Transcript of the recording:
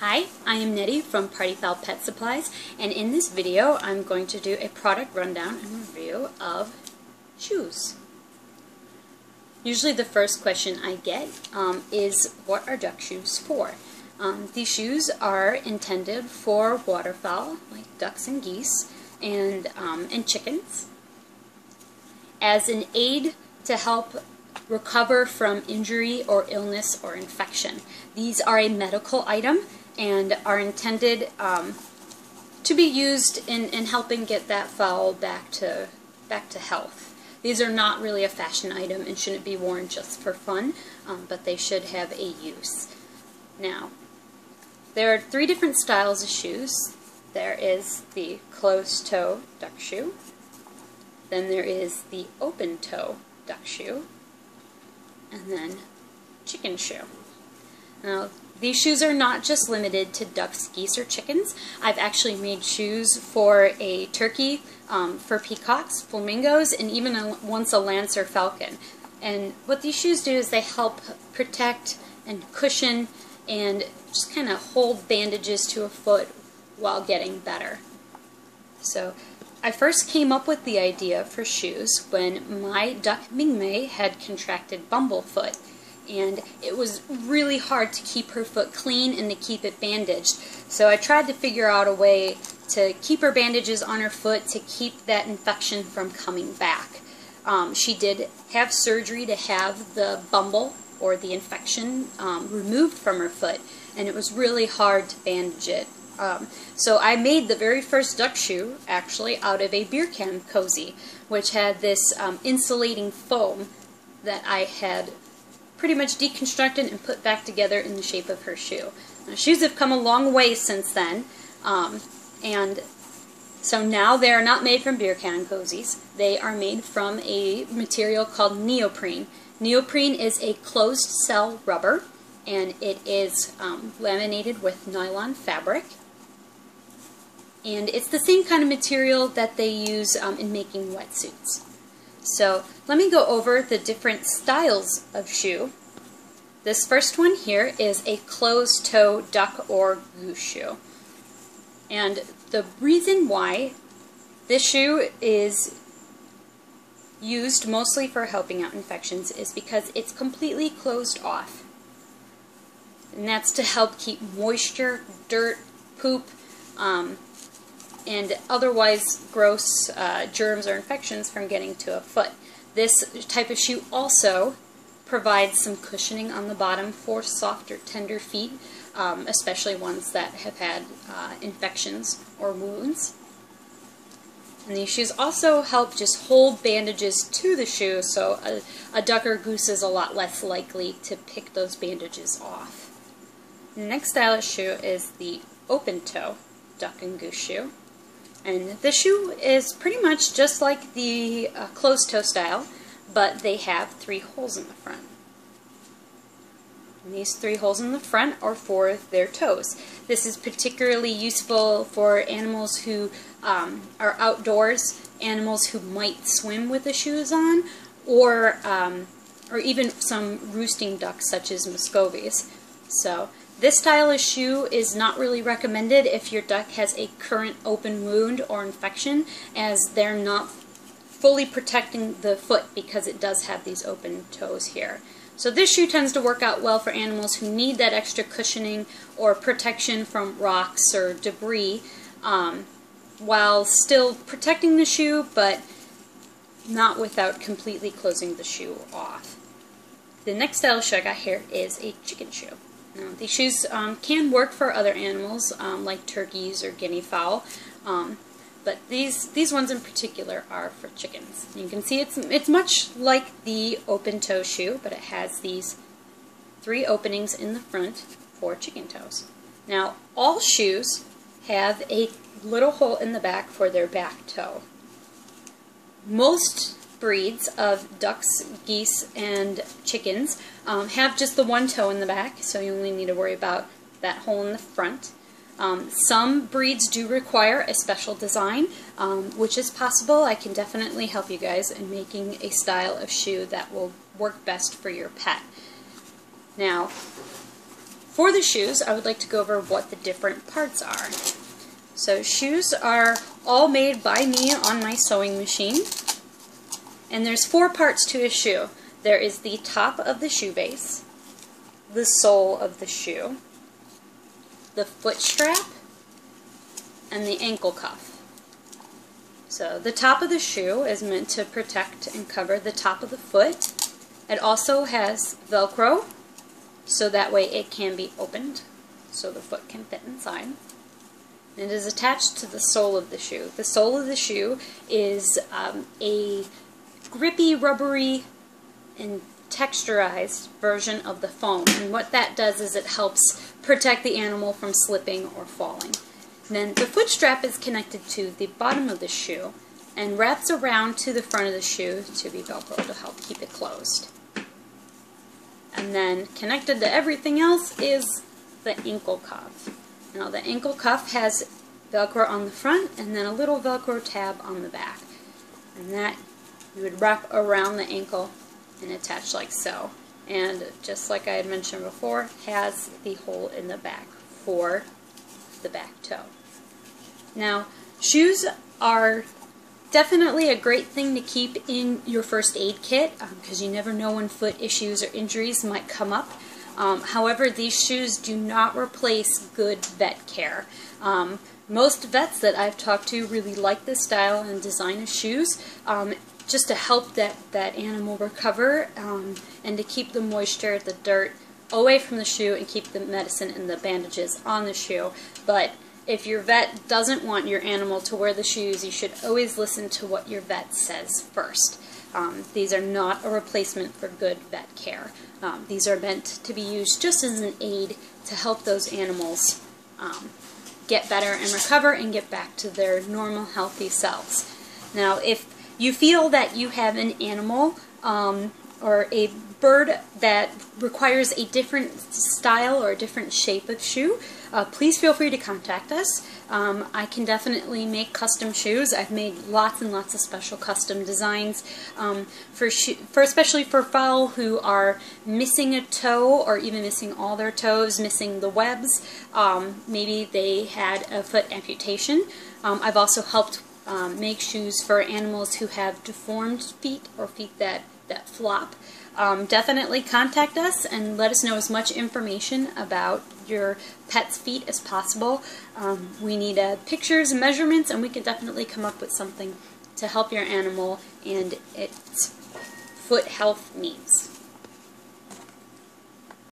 Hi, I am Nettie from Party Fowl Pet Supplies, and in this video I'm going to do a product rundown and review of shoes. Usually the first question I get um, is, what are duck shoes for? Um, these shoes are intended for waterfowl, like ducks and geese, and, um, and chickens, as an aid to help recover from injury or illness or infection. These are a medical item and are intended um, to be used in, in helping get that fowl back to back to health. These are not really a fashion item and shouldn't be worn just for fun, um, but they should have a use. Now, there are three different styles of shoes. There is the closed toe duck shoe, then there is the open toe duck shoe, and then chicken shoe. Now, these shoes are not just limited to ducks, geese, or chickens. I've actually made shoes for a turkey, um, for peacocks, flamingos, and even a, once a lanner falcon. And what these shoes do is they help protect and cushion and just kind of hold bandages to a foot while getting better. So I first came up with the idea for shoes when my duck Mingmei had contracted bumblefoot and it was really hard to keep her foot clean and to keep it bandaged. So I tried to figure out a way to keep her bandages on her foot to keep that infection from coming back. Um, she did have surgery to have the bumble or the infection um, removed from her foot, and it was really hard to bandage it. Um, so I made the very first duck shoe, actually, out of a beer can cozy, which had this um, insulating foam that I had pretty much deconstructed and put back together in the shape of her shoe. Now, shoes have come a long way since then, um, and so now they are not made from beer can cozies. They are made from a material called neoprene. Neoprene is a closed cell rubber, and it is um, laminated with nylon fabric. And it's the same kind of material that they use um, in making wetsuits. So let me go over the different styles of shoe. This first one here is a closed toe duck or goose shoe. And the reason why this shoe is used mostly for helping out infections is because it's completely closed off. And that's to help keep moisture, dirt, poop, um, and otherwise gross uh, germs or infections from getting to a foot. This type of shoe also provides some cushioning on the bottom for soft or tender feet, um, especially ones that have had uh, infections or wounds. And these shoes also help just hold bandages to the shoe so a, a duck or goose is a lot less likely to pick those bandages off. The next style of shoe is the open toe duck and goose shoe. And the shoe is pretty much just like the uh, closed toe style, but they have three holes in the front. And these three holes in the front are for their toes. This is particularly useful for animals who um, are outdoors, animals who might swim with the shoes on, or um, or even some roosting ducks such as Muscovies. So this style of shoe is not really recommended if your duck has a current open wound or infection as they're not fully protecting the foot because it does have these open toes here. So this shoe tends to work out well for animals who need that extra cushioning or protection from rocks or debris um, while still protecting the shoe but not without completely closing the shoe off. The next style of shoe I got here is a chicken shoe. Now, these shoes um, can work for other animals um, like turkeys or guinea fowl, um, but these these ones in particular are for chickens. You can see it's it's much like the open toe shoe, but it has these three openings in the front for chicken toes. Now, all shoes have a little hole in the back for their back toe. Most breeds of ducks, geese, and chickens um, have just the one toe in the back, so you only need to worry about that hole in the front. Um, some breeds do require a special design, um, which is possible. I can definitely help you guys in making a style of shoe that will work best for your pet. Now, for the shoes, I would like to go over what the different parts are. So shoes are all made by me on my sewing machine. And there's four parts to a shoe. There is the top of the shoe base, the sole of the shoe, the foot strap, and the ankle cuff. So the top of the shoe is meant to protect and cover the top of the foot. It also has Velcro, so that way it can be opened, so the foot can fit inside. It is attached to the sole of the shoe. The sole of the shoe is um, a grippy, rubbery, and texturized version of the foam. And what that does is it helps protect the animal from slipping or falling. And then the foot strap is connected to the bottom of the shoe and wraps around to the front of the shoe to be Velcro to help keep it closed. And then connected to everything else is the ankle cuff. Now the ankle cuff has Velcro on the front and then a little Velcro tab on the back. And that you would wrap around the ankle and attach like so. And just like I had mentioned before, has the hole in the back for the back toe. Now, shoes are definitely a great thing to keep in your first aid kit because um, you never know when foot issues or injuries might come up. Um, however, these shoes do not replace good vet care. Um, most vets that I've talked to really like this style and design of shoes um, just to help that, that animal recover um, and to keep the moisture, the dirt away from the shoe and keep the medicine and the bandages on the shoe. But if your vet doesn't want your animal to wear the shoes, you should always listen to what your vet says first. Um, these are not a replacement for good vet care. Um, these are meant to be used just as an aid to help those animals um, get better and recover and get back to their normal healthy selves. Now if you feel that you have an animal um, or a bird that requires a different style or a different shape of shoe, uh, please feel free to contact us. Um, I can definitely make custom shoes. I've made lots and lots of special custom designs um, for, for especially for fowl who are missing a toe or even missing all their toes, missing the webs. Um, maybe they had a foot amputation. Um, I've also helped um, make shoes for animals who have deformed feet or feet that, that flop. Um, definitely contact us and let us know as much information about your pet's feet as possible. Um, we need uh, pictures and measurements and we can definitely come up with something to help your animal and its foot health needs.